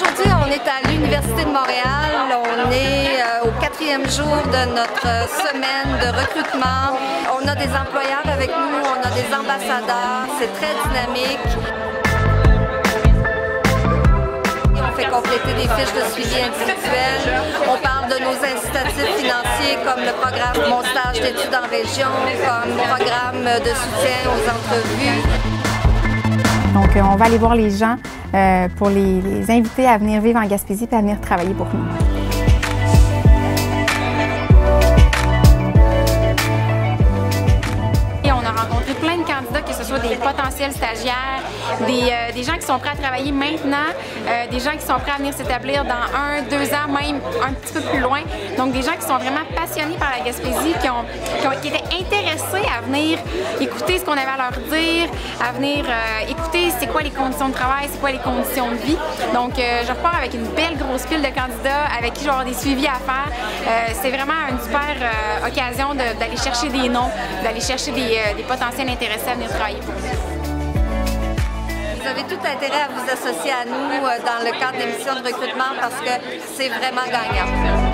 Aujourd'hui, on est à l'Université de Montréal. On est euh, au quatrième jour de notre semaine de recrutement. On a des employeurs avec nous, on a des ambassadeurs. C'est très dynamique. On fait compléter des fiches de suivi individuel. On parle de nos incitatifs financiers comme le programme Mon stage d'études en région, comme programme de soutien aux entrevues. Donc, euh, on va aller voir les gens euh, pour les, les, inviter à venir vivre en Gaspésie et à venir travailler pour nous. Des potentiels stagiaires, des, euh, des gens qui sont prêts à travailler maintenant, euh, des gens qui sont prêts à venir s'établir dans un, deux ans, même un petit peu plus loin. Donc, des gens qui sont vraiment passionnés par la Gaspésie, qui, ont, qui, étaient intéressés à venir écouter ce qu'on avait à leur dire, à venir euh, écouter c'est quoi les conditions de travail, c'est quoi les conditions de vie. Donc, je repars avec une belle grosse pile de candidats avec qui je vais avoir des suivis à faire. C'est vraiment une super occasion d'aller chercher des noms, d'aller chercher des, potentiels intéressés à venir travailler. Vous avez tout intérêt à vous associer à nous dans le cadre des missions de recrutement parce que c'est vraiment gagnant.